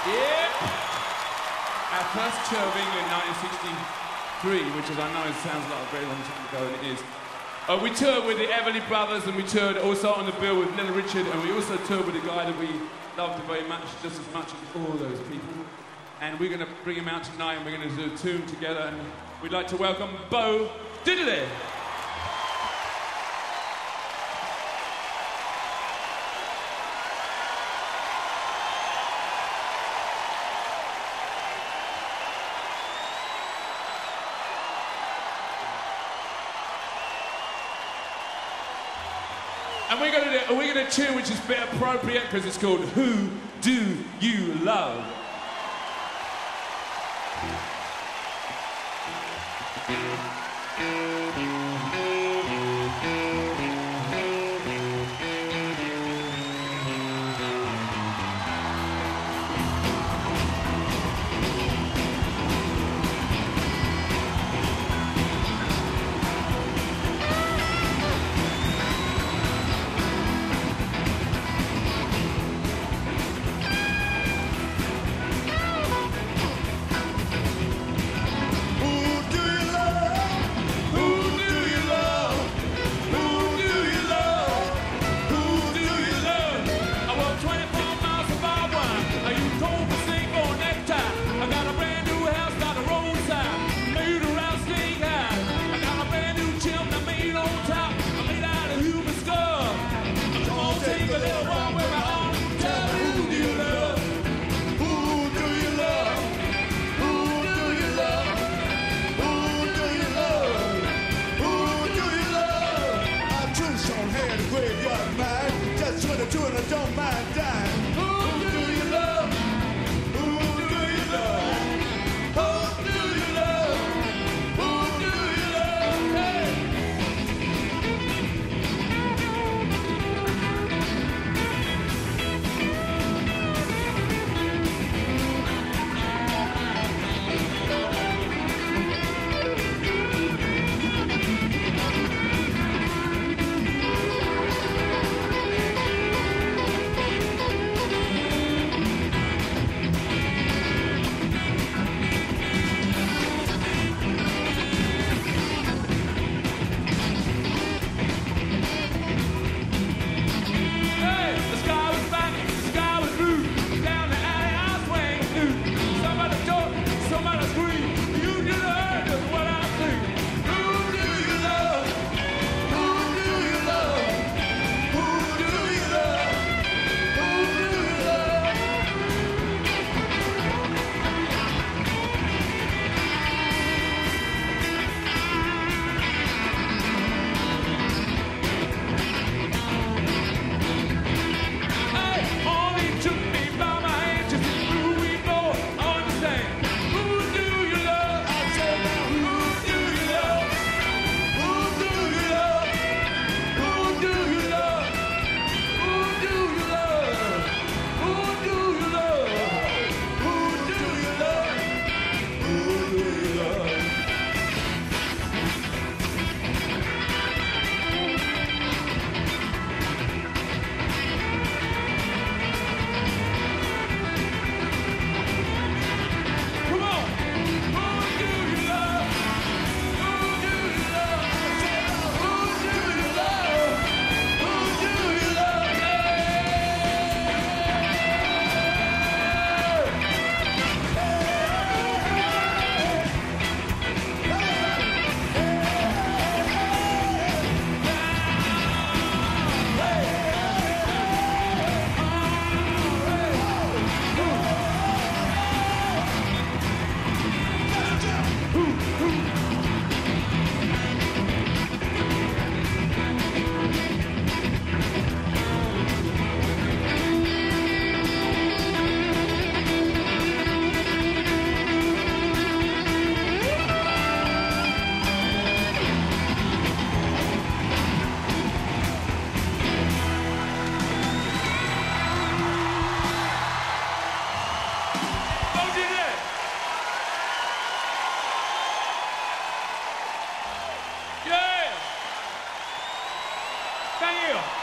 Yep, Our first tour of England, 1963, which, as I know, it sounds like a very long time ago, and it is. Uh, we toured with the Everly Brothers, and we toured also on the bill with Little Richard, and we also toured with a guy that we loved very much, just as much as all those people. And we're going to bring him out tonight, and we're going to do a tune together. And we'd like to welcome Bo Diddley. And we're gonna do, we're gonna cheer, which is a bit appropriate because it's called "Who Do You Love." mind. Just what I do doing, I don't mind dying. Caiu!